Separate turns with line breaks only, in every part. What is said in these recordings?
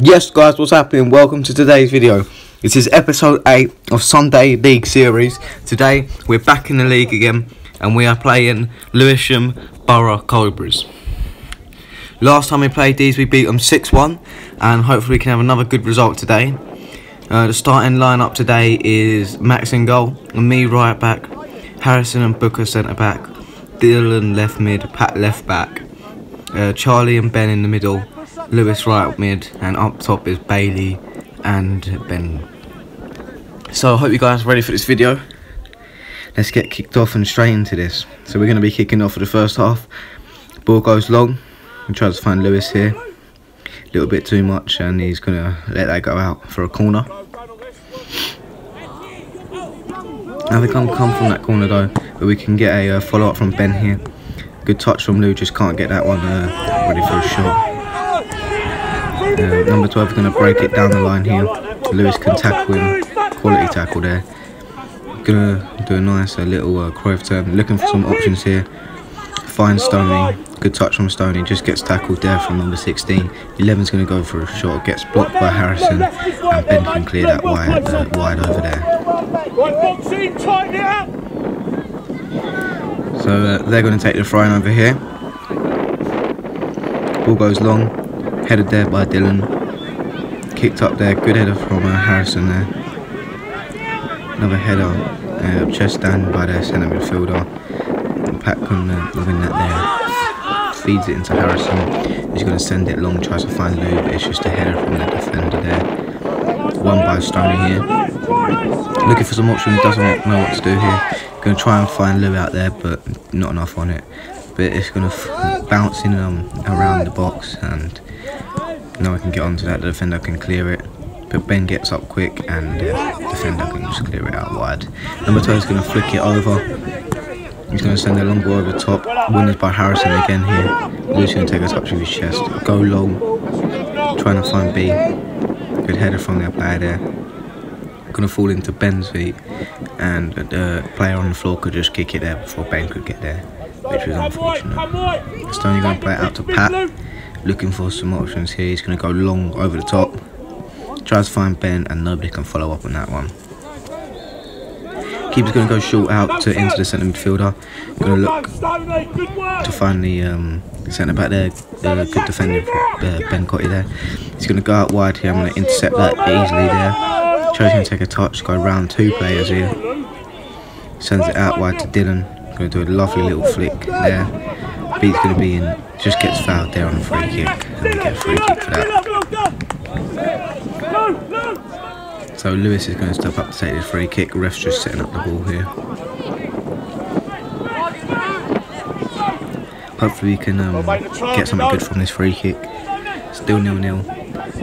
Yes guys, what's happening? Welcome to today's video. This is episode 8 of Sunday League Series. Today we're back in the league again and we are playing Lewisham Borough Cobras. Last time we played these we beat them 6-1 and hopefully we can have another good result today. Uh, the starting lineup today is Max in goal, and me right back, Harrison and Booker centre back, Dylan left mid, Pat left back, uh, Charlie and Ben in the middle, Lewis right mid, and up top is Bailey and Ben. So I hope you guys are ready for this video. Let's get kicked off and straight into this. So we're going to be kicking off for the first half. Ball goes long. And tries to find Lewis here. A little bit too much and he's going to let that go out for a corner. Now they can't come from that corner though. But we can get a uh, follow up from Ben here. Good touch from Lou, just can't get that one uh, ready for a shot. Uh, number 12 is going to break it down the line here. Lewis can tackle him. Quality tackle there. Gonna do a nice uh, little uh, Cruyff turn. Looking for some options here. Fine Stoney. Good touch from Stoney. Just gets tackled there from number 16. 11's going to go for a shot. Gets blocked by Harrison. And Ben can clear that wide, uh, wide over there. So uh, they're going to take the throw over here. Ball goes long. Headed there by Dylan. Kicked up there. Good header from uh, Harrison there. Another header. Uh, chest down by the centre midfielder. And Pat can uh, win that there. Feeds it into Harrison. He's going to send it long. Tries to find Lou, but it's just a header from the defender there. One by Stoney here. Looking for some options. Doesn't know what to do here. Going to try and find Lou out there, but not enough on it. But it's going to bounce in um, around the box and now I can get onto that, the defender can clear it. But Ben gets up quick and the defender can just clear it out wide. Number 2 is going to flick it over. He's going to send a long ball over top. Winners by Harrison again here. Lou's going to take a touch with his chest. Go long. Trying to find B. Good header from their player there. Going to fall into Ben's feet. And uh, the player on the floor could just kick it there before Ben could get there. Which was unfortunate. Stoney going to play it out to Pat looking for some options here. He's going to go long over the top. Tries to find Ben and nobody can follow up on that one. Keeper's going to go short out to into the centre midfielder. Going to look to find the um, centre back there. Good defender, uh, Ben Cotty there. He's going to go out wide here. I'm going to intercept that easily there. Tries to take a touch, go round two players here. Sends it out wide to Dylan. Going to do a lovely little flick there. Beat's going to be in just gets fouled there on a free kick, and we get a free kick for that. So Lewis is going to step up to take the free kick. Ref's just setting up the ball here. Hopefully we can um, get something good from this free kick. Still nil-nil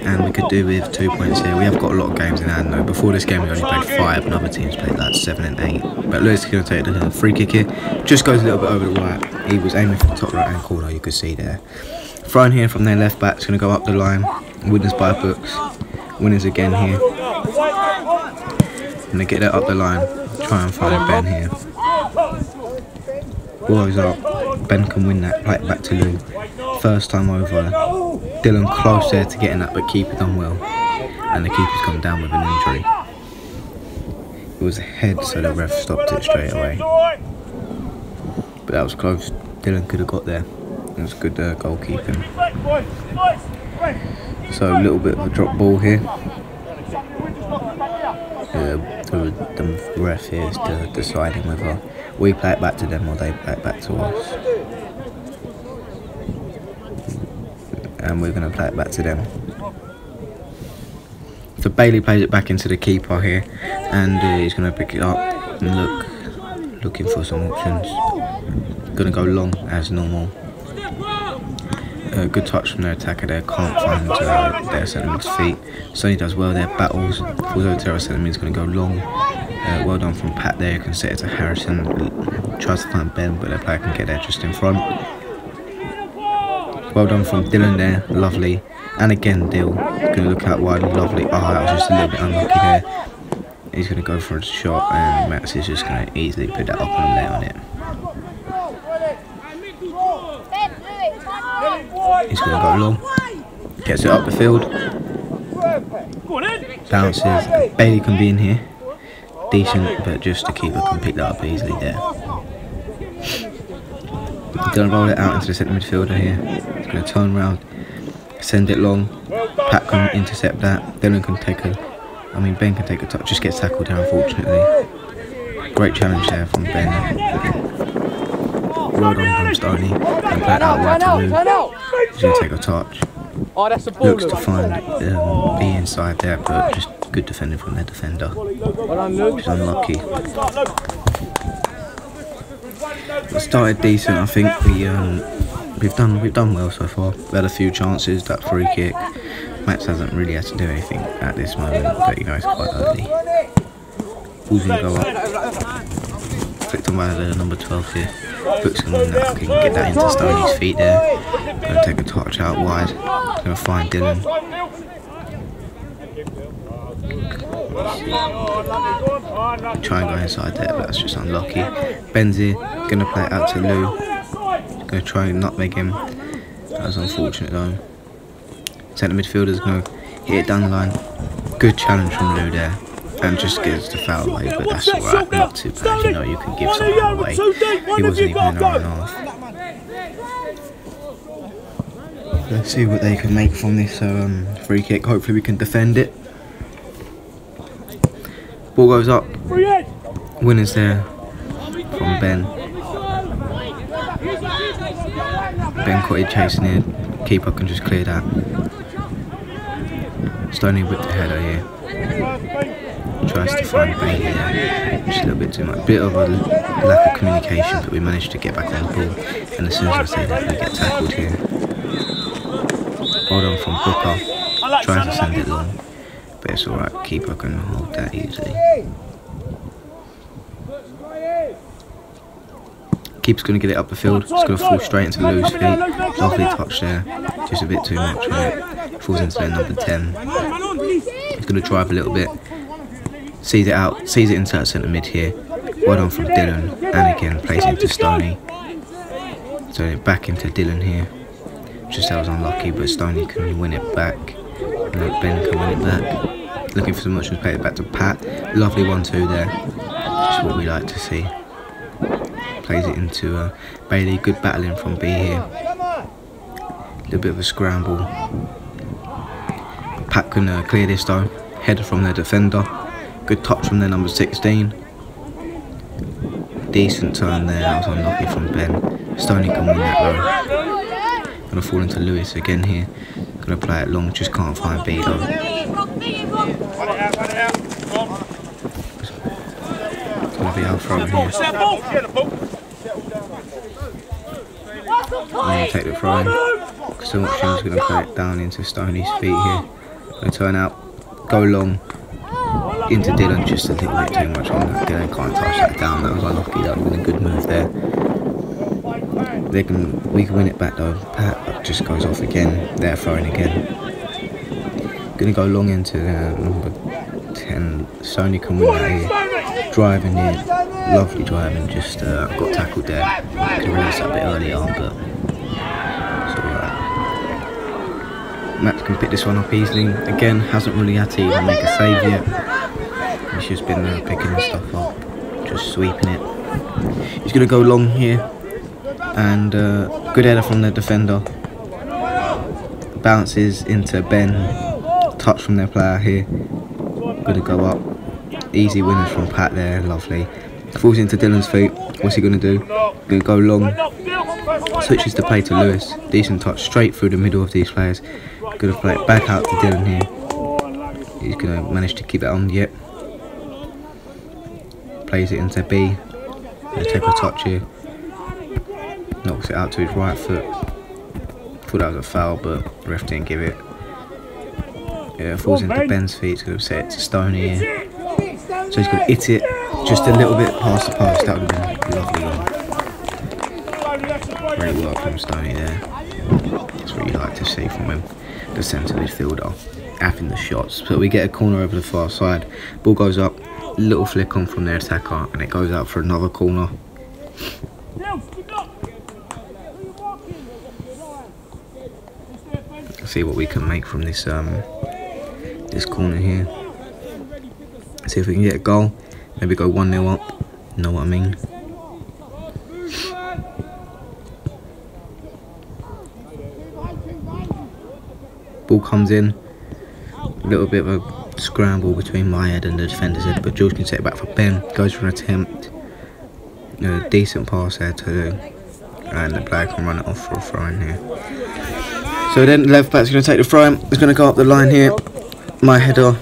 and we could do with two points here. We have got a lot of games in hand though. Before this game we only played five and other teams played like seven and eight. But Lewis is going to take the free kick here. Just goes a little bit over the right. He was aiming for the top right hand corner you could see there. Thrown here from their left back. It's going to go up the line. Winners by books. Winners again here. I'm Going to get that up the line. Try and find Ben here. Goes up. Ben can win that right back to Lou. First time over. Dylan close there to getting that, but keeper done well. And the keeper's come down with an injury. It was a head, so the ref stopped it straight away. But that was close. Dylan could have got there. It was good uh, goalkeeping. So a little bit of a drop ball here. Uh, the ref here is deciding whether we play it back to them or they play it back to us. And we're going to play it back to them. So Bailey plays it back into the keeper here and uh, he's going to pick it up and look, looking for some options. Going to go long as normal. Uh, good touch from their attacker there, can't find uh, their centre feet. So he does well there, battles, falls over centre mid's going to go long. Uh, well done from Pat there, can set it to Harrison, tries to find Ben but their player can get there just in front. Well done from Dylan there, lovely. And again, Dill, going to look out wide, lovely. Oh, that was just a little bit unlucky there. He's going to go for a shot, and Max is just going to easily put that up and lay on it. He's going to go long. Gets it up the field. Bounces. Bailey can be in here. Decent, but just the keeper can pick that up easily there. Gonna roll it out into the centre midfielder here. He's gonna turn around, send it long. Pat can intercept that. Dylan can take a, I mean Ben can take a touch. Just gets tackled there unfortunately. Great challenge there from Ben. Well done from Stoney. And play it out wide to Lou. He's gonna take a touch.
Oh, that's a.
Looks to find um, B inside there, but just good defending from their defender.
Well.
Just unlucky. We started decent. I think we um, we've done we've done well so far. We had a few chances. That free kick. Max hasn't really had to do anything at this moment, but you know it's quite early. Ball's gonna go up. Flicked on by the number 12 here. Books can, that, can get that into Stoney's feet there. Gonna take a touch out wide. Gonna find Dylan. Try and go inside there, but that's just unlucky. Benzi gonna play it out to Lou. Gonna try and nutmeg him. That was unfortunate though. Centre midfielder's gonna hit it down the line. Good challenge from Lou there. And just gives the foul away, but that's alright, not too bad. You know, you can give something away. He wasn't even in our own half. Let's see what they can make from this um, free kick. Hopefully, we can defend it. Ball goes up. Winners there from Ben. Ben Cotty chasing it. Keeper can just clear that. Stoney with the header here. Tries to find Bailey there. Just a little bit too much. Bit of a lack of communication, but we managed to get back on the ball. And as soon as I say that, we get tackled here. Hold on from Booker. Tries to send it long. But it's alright, keeper can hold that easily. Keeper's going to get it up the field. It's going to fall straight into Lou's feet. Lovely touch there. Just a bit too much. Right? Falls into their number 10. He's going to drive a little bit. Sees it out. Sees it into that centre mid here. Well done from Dylan. And again, plays into Stoney. So back into Dylan here. Just that was unlucky, but Stoney can win it back. No, Ben it back. Looking for some play it back to Pat. Lovely one-two there. Just what we like to see. Plays it into uh, Bailey. Good battling from B here. A little bit of a scramble. Pat can uh, clear this though. Header from their defender. Good touch from their number 16. Decent turn there. That was unlucky from Ben. Stoney can win that though. Gonna fall into Lewis again here. Gonna play it long, just can't find B though. It's gonna be our throw here. I'm gonna take the throw much gonna play it down into Stoney's feet here. Gonna turn out, go long into Dylan just a little bit too much on that. Dylan can't touch that down. That was unlucky. That would have been a good move there. They can we can win it back though. Pat just goes off again. They're throwing again. Gonna go long into uh, number ten. Stoney can win here. Driving here, lovely driving. Just uh, got tackled there. Could have released that a bit earlier, on, but. Max can pick this one up easily. Again, hasn't really had to even make a save yet. He's just been uh, picking the stuff up, just sweeping it. He's gonna go long here and uh, good header from the defender. Bounces into Ben. Touch from their player here. Gonna go up. Easy winners from Pat there. Lovely. Falls into Dylan's feet. What's he gonna do? Gonna go long. Switches the play to Lewis. Decent touch straight through the middle of these players. Gonna play it back out to Dylan here. He's gonna manage to keep it on. Yet plays it into B. Gonna take a touch here knocks it out to his right foot. Thought that was a foul, but ref didn't give it. Yeah, falls into Ben's feet, he's going to set it to Stoney here. So he's going to hit it just a little bit past the post, that would have been lovely. Great work from Stoney there. That's what you like to see from him, the centre midfielder. Having the shots. So we get a corner over the far side, ball goes up, little flick on from their attacker, and it goes out for another corner. See what we can make from this um, this corner here. See if we can get a goal. Maybe go 1 0 up. Know what I mean? Ball comes in. A little bit of a scramble between my head and the defender's head, but George can set it back for Ben. Goes for an attempt. A decent pass there to the. And the black can run it off for a throw in here. So then left back's going to take the throw. He's going to go up the line here. My header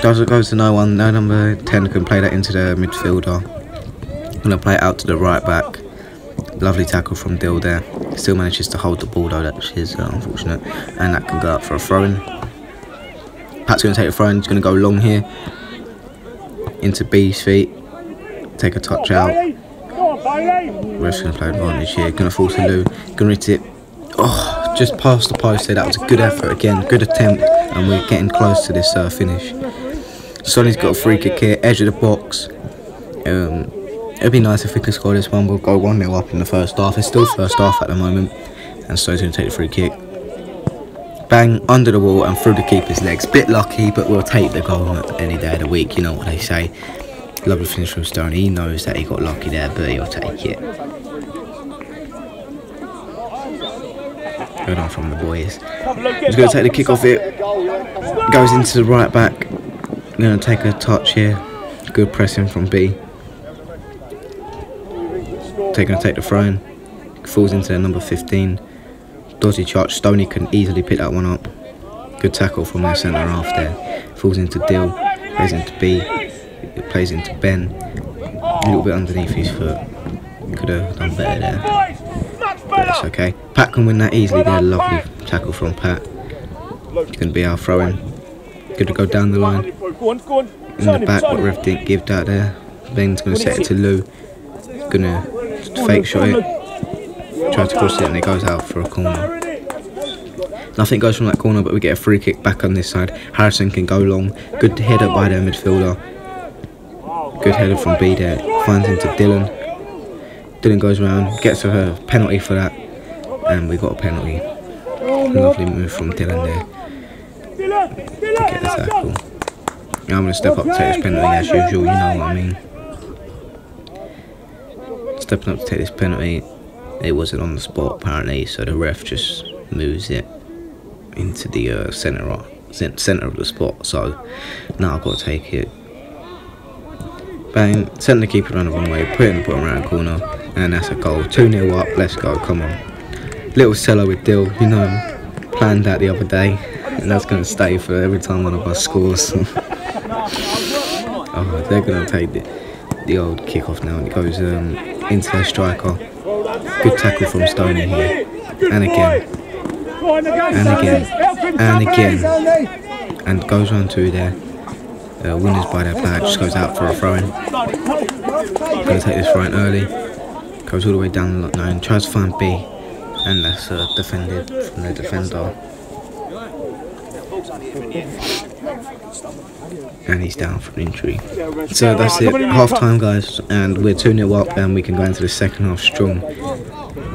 does it goes to no one. No number 10 can play that into the midfielder. Going to play it out to the right back. Lovely tackle from Dill there. Still manages to hold the ball though, which is uh, unfortunate. And that can go up for a throw in. Pat's going to take the throw in. He's going to go long here. Into B's feet. Take a touch out. Just going to play advantage here. Going to force a Lou. Going to hit it. Oh, just past the post there. That was a good effort again. Good attempt. And we're getting close to this uh, finish. Stoney's got a free kick here. Edge of the box. Um, it'd be nice if we could score this one. We'll go 1 0 up in the first half. It's still first half at the moment. And Stone's going to take the free kick. Bang, under the wall and through the keeper's legs. Bit lucky, but we'll take the goal any day of the week. You know what they say. Lovely finish from Stone. He knows that he got lucky there, but he'll take it. Good on from the boys. He's going to take the kick off it. Goes into the right back. Going to take a touch here. Good pressing from B. Taking to take the throw in. Falls into the number 15. Dodgy charge. Stoney can easily pick that one up. Good tackle from their centre half there. Falls into Dill. Plays into B. It plays into Ben. A little bit underneath his foot. Could have done better there. It's okay. Pat can win that easily there. Lovely tackle from Pat. It's Going to be our throw in. Good to go down the line. In the back, what Rev didn't give that there. Ben's going to set it to Lou. Going to fake shot it. Tries to cross it and it goes out for a corner. Nothing goes from that corner, but we get a free kick back on this side. Harrison can go long. Good header by their midfielder. Good header from B there. Finds into Dylan. Dylan goes around, gets a penalty for that. And we got a penalty. Lovely move from Dylan there. Get the tackle. I'm going to step up to take this penalty as usual, you know what I mean. Stepping up to take this penalty. It wasn't on the spot apparently, so the ref just moves it into the uh, centre centre of the spot. So now I've got to take it. Bang, send the keeper around the wrong way, put it in the bottom right corner, and that's a goal. 2 0 up, let's go, come on. Little cello with Dill, you know, planned that the other day, and that's going to stay for every time one of us scores. oh, they're going to take the, the old kick off now, and it goes um, into their striker. Good tackle from Stoney here, and again, and again, and again, and goes on to there. Uh, winners by their player just goes out for a throw in. Gonna take this throw in early. Goes all the way down the line, tries to find B, and that's uh, defended from the defender. And he's down for injury. So that's it, half time guys, and we're 2 0 up and we can go into the second half strong.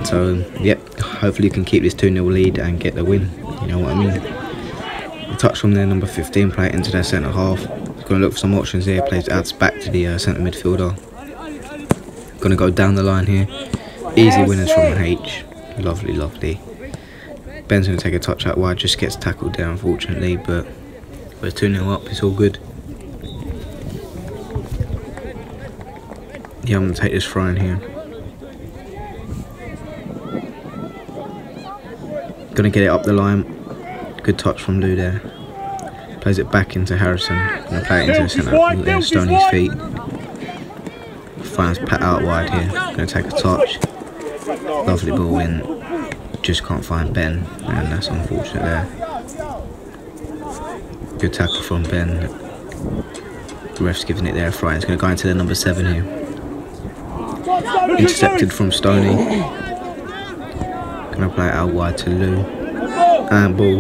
So, yep, hopefully you can keep this 2 0 lead and get the win, you know what I mean. touch from their number 15 play into their centre half. Going to look for some options here, plays outs back to the uh, centre midfielder. Going to go down the line here. Easy winners from H. Lovely, lovely. Ben's going to take a touch out wide, just gets tackled there unfortunately, but we're 2 0 up, it's all good. Yeah, I'm going to take this throw in here. Gonna get it up the line. Good touch from Lou there. Plays it back into Harrison. Gonna play it into the centre. Stoney's feet. Finds Pat out wide here. Gonna take a touch. Lovely ball in. Just can't find Ben, and that's unfortunate there. Good tackle from Ben. The ref's giving it there. Frying's gonna go into the number seven here. Intercepted from Stoney. Gonna play it out wide to Lou. And ball.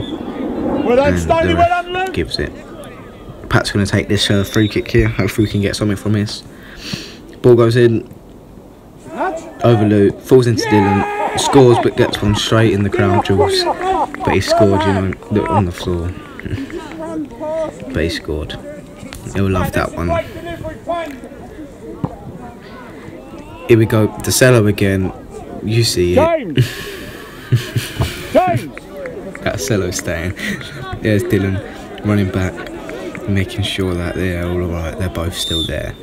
And the ref gives it. Pat's gonna take this uh, free kick here. Hopefully we can get something from this. Ball goes in. Over. Falls into Dylan. Scores but gets one straight in the crown jewels. But he scored, you know, on the floor. but he scored. He'll love that one. Here we go, DeCello again. You see it. That cello staying. There's Dylan running back, making sure that they're all alright. They're both still there.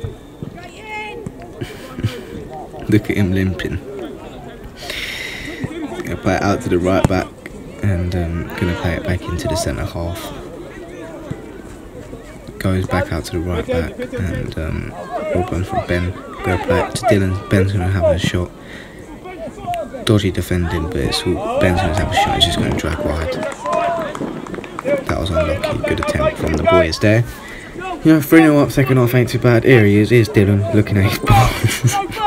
Look at him limping. Gonna play it out to the right back and um, gonna play it back into the centre half. Goes back out to the right back and um, going from Ben. Gonna play it to Dylan. Ben's gonna have a shot. Dodgy defending, but it's all, Ben's gonna have a shot. He's just gonna drag wide. That was unlucky. Good attempt from the boys there. You know, 3 0 up, second half ain't too bad. Here he is. Here's Dylan looking at his ball.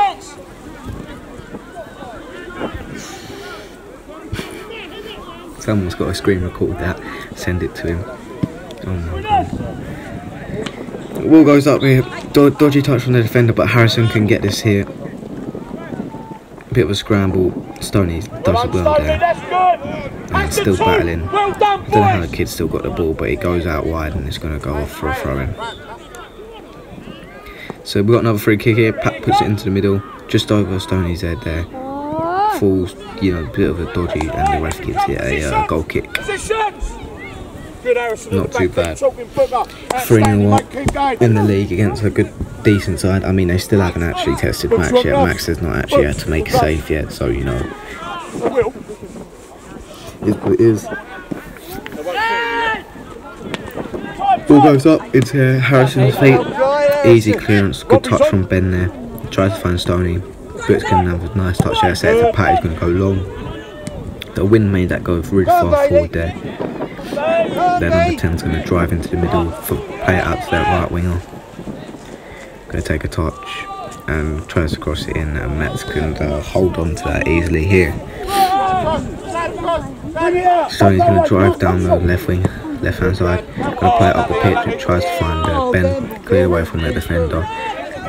Someone's got to screen record that, send it to him. Oh my god. Wall goes up here, Do dodgy touch from the defender, but Harrison can get this here. Bit of a scramble. Stoney does it well there. And still battling.
Well done,
Don't know how the kid's still got the ball, but it goes out wide and it's going to go off for a throw in. So we've got another free kick here. Pat puts it into the middle, just over Stoney's head there. Falls, you know, a bit of a dodgy, and the ref gives it a uh, goal kick.
Good Harrison.
Not too bad.
3
3 0 up in the league against a good, decent side. I mean, they still haven't actually tested Max yet. Max has not actually had to make a save yet, so you know, it is. Ball goes up into Harrison's feet. Easy clearance, good touch from Ben there. Tries to find Stoney. Boots can have a nice touch there. Set to Pat, he's going to go long. The wind made that go really far forward there. Then number 10's going to drive into the middle, for, play it out to that right winger. Going to take a touch and tries to cross it in, and Mets can uh, hold on to that easily here. Stoney's going to drive down the left wing, left hand side. Going to play it up the pitch and tries to find uh, Ben, clear away from the defender.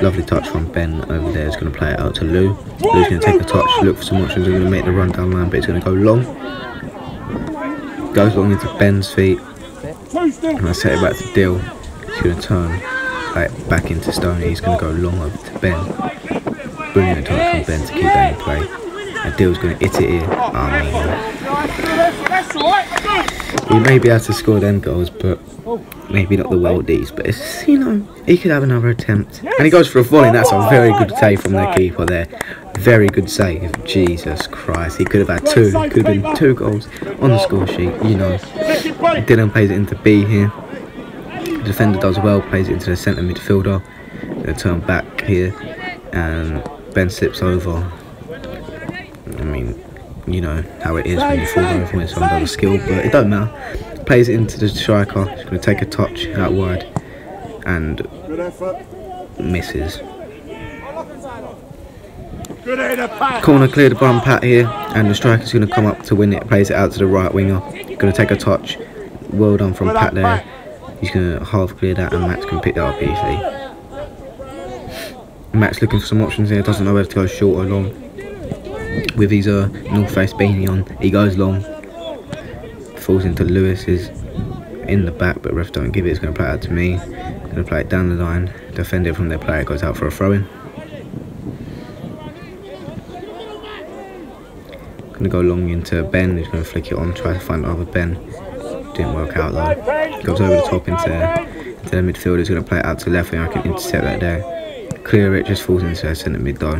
Lovely touch from Ben over there. He's going to play it out to Lou. Lou's going to take a touch, look for some options. He's going to make the run down line, but it's going to go long. Goes long into Ben's feet. And I set it back to Dill. He's going to turn like, back into Stoney. He's going to go long over to Ben. Brilliant touch from Ben to keep that in play. And Dill's going to hit it here. Ah, oh god. He may be able to score them goals, but maybe not the worldies. But it's, you know, he could have another attempt. And he goes for a volley, and that's a very good save from the keeper there. Very good save. Jesus Christ. He could have had two. Could have been two goals on the score sheet, you know. Dylan plays it into B here. The defender does well, plays it into the centre midfielder. Gonna turn back here, and Ben slips over. I mean, you know how it is when you fall over when someone does a skill, but it don't matter. Plays it into the striker. He's gonna take a touch out wide, and misses. Corner cleared by Pat here, and the striker's going to come up to win it. Plays it out to the right winger. Going to take a touch. Well done from Pat there. He's going to half clear that, and Max can pick that up easily. Max looking for some options here. Doesn't know whether to go short or long. With his uh, North Face beanie on, he goes long. Falls into Lewis's in the back, but ref don't give it. It's going to play out to me. Going to play it down the line. Defend it from their player. Goes out for a throw in. Gonna go long into Ben, who's gonna flick it on, try to find another Ben. Didn't work out though. Goes over the top into, into the midfield, he's gonna play it out to left wing, I can intercept that there. Clear it, just falls into centre mid though.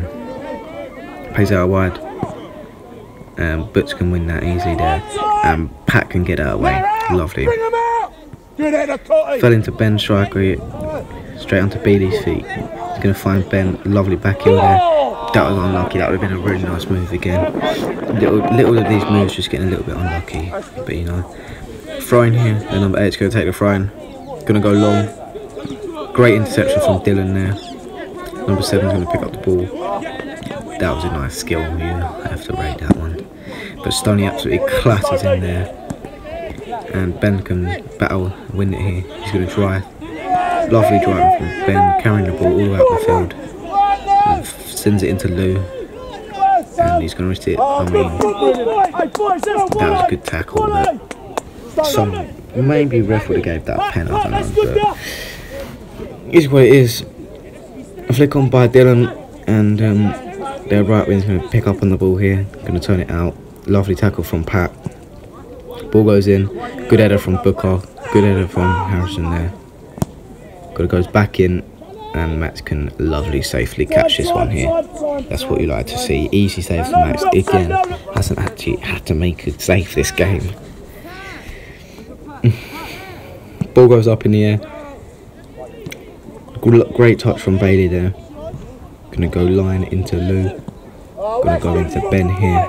Plays out wide. Um, Butts can win that easily there. And Pat can get out away. Lovely.
Bring him out. Good header, Cotty.
Fell into Ben striker straight onto Beatty's feet. He's gonna find Ben, lovely back in there. That was unlucky. That would have been a really nice move again. Little, little of these moves just getting a little bit unlucky, but you know. Throwing here. The number eight's gonna take the throwing. Gonna go long. Great interception from Dylan there. Number seven's gonna pick up the ball. That was a nice skill. You have to rate that one. But Stoney absolutely clatters in there. And Ben can battle, win it here. He's gonna drive. Lovely driving from Ben, carrying the ball all out the field. And sends it into Lou. And he's gonna risk it. I mean, that was a good tackle. But some maybe ref would have gave that pen, I don't know. But is what it is. A flick on by Dylan, and um, their right wing's going to pick up on the ball here, going to turn it out. Lovely tackle from Pat. Ball goes in. Good header from Booker. Good header from Harrison there. Good goes back in, and Max can lovely safely catch this one here. That's what you like to see. Easy save for Max. Again, hasn't actually had to make a save this game. Ball goes up in the air. Great touch from Bailey there. Gonna go line into Lou. Gonna go into Ben here.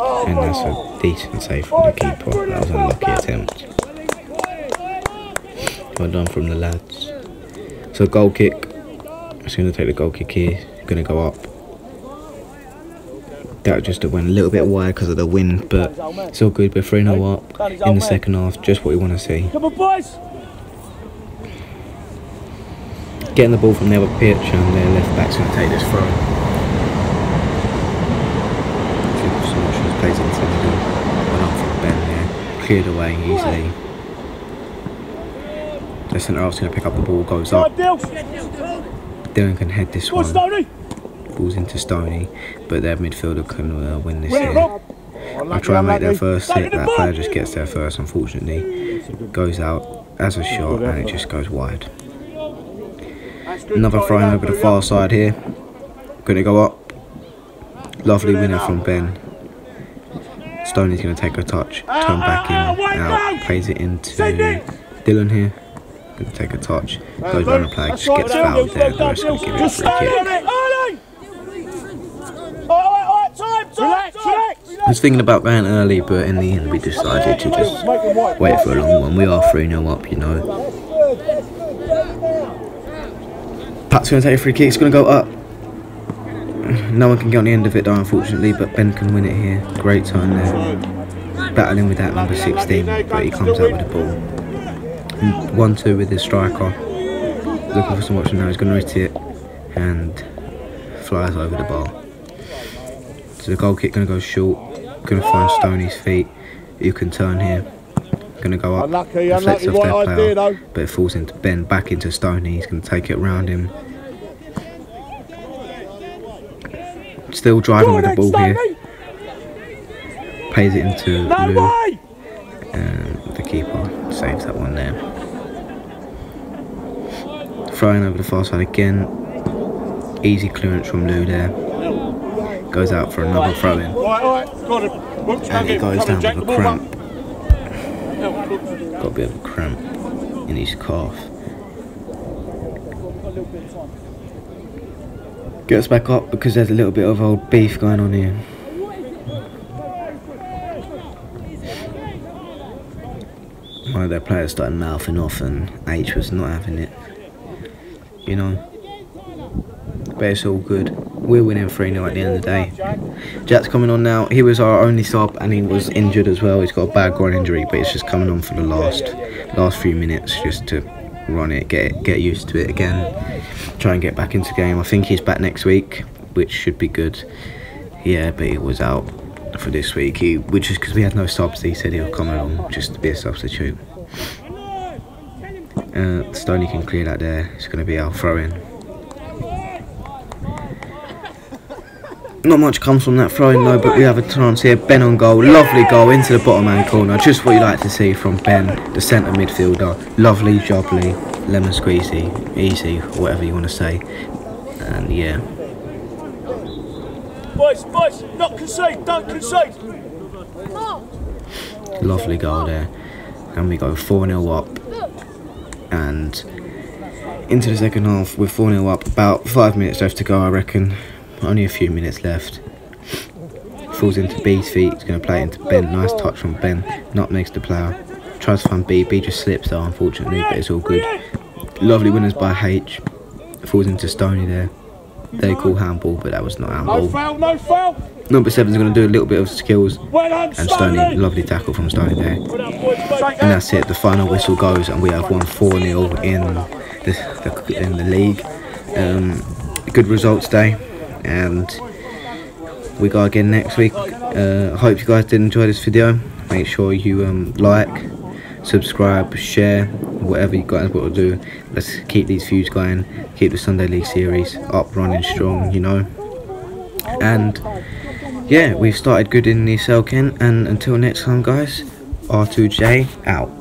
And that's a decent save from the keeper. That was a lucky attempt. Well done from the lads. So goal kick. Just gonna take the goal kick here. Gonna go up. That just went a little bit wide because of the wind, but it's all good. We're 3 0 up in the second half. Just what we want to see.
Come on, boys.
Getting the ball from the other pitch, and their left back's going to take this throw. Solutions plays it into the middle. Went up from Ben there. Cleared away easily. The centre half's going to pick up the ball, goes up. Dylan can head this one. Balls into Stoney, but their midfielder can uh, win this here. I try and make their first hit. That player just gets there first, unfortunately. Goes out as a shot, and it just goes wide.
That's good,
Another
Tony,
throw
that
over the far side here. Gonna go up. Lovely winner from Ben. Stoney's gonna take a touch, turn back in, out, plays it into Dylan here. Gonna take a touch, goes down the play, just gets fouled there. The rest gonna give it a
Just
free
stay
kick. I was thinking about going early, but in the end we decided to just
Make them white.
wait for a long one. We are 3 0 up, you know. Pat's going to take a free kick. It's going to go up. No one can get on the end of it, though, unfortunately, but Ben can win it here. Great time there. Battling with that number 16, but he comes out with the ball. 1 2 with his striker. Looking for some option now. He's going to hit it and flies over the bar. So the goal kick going to go short. Going to find Stoney's feet. You can turn here. Going to go up.
Unlucky, unlucky, right idea,
player,
though.
but it falls into Ben back into Stoney. He's going to take it around him. Still driving with the ball here. Pays it into
No
Lou,
way.
and the keeper saves that one there. Throwing over the far side again. Easy clearance from Lou there. Goes out for another throw in.
All right, all right. It.
And he goes down with a cramp. Got a bit of a cramp in his calf. Gets back up because there's a little bit of old beef going on here. One of their players started mouthing off and H was not having it. You know. But it's all good. We're winning 3 0 at the end of the day. Jack's coming on now. He was our only sub and he was injured as well. He's got a bad groin injury, but he's just coming on for the last last few minutes just to run it, get get used to it again, try and get back into game. I think he's back next week, which should be good. Yeah, but he was out for this week. He, which is because we had no subs. He said he'll come along just to be a substitute. Uh, Stoney can clear that there. It's going to be our throw Not much comes from that throwing though, but we have a chance here. Ben on goal, lovely goal into the bottom hand corner. Just what you like to see from Ben, the centre midfielder. Lovely, jubbly, lemon squeezy, easy, whatever you want to say. And yeah,
Boys, boys, not concede, don't concede.
lovely goal there. And we go 4 0 up. And into the second half, we're 4 0 up. About five minutes left to go, I reckon. Only a few minutes left. Falls into B's feet. He's going to play it into Ben. Nice touch from Ben. Not next to player. Tries to find B. B just slips though, unfortunately, but it's all good. Lovely winners by H. Falls into Stoney there. They call handball, but that was not
No
handball.
foul, no foul.
Number seven's going to do a little bit of skills. And Stoney,
Stoney.
lovely tackle from Stoney there.
Well done, boys, boys.
And that's it. The final whistle goes, and we have won 4 0 in the, the in the league. Um, good result today, and we go again next week. Uh, I hope you guys did enjoy this video. Make sure you um, like, subscribe, share, whatever you guys want to do. Let's keep these views going, keep the Sunday League series up, running strong, you know. And yeah, we've started good in the Selkin, and until next time, guys, R2J out.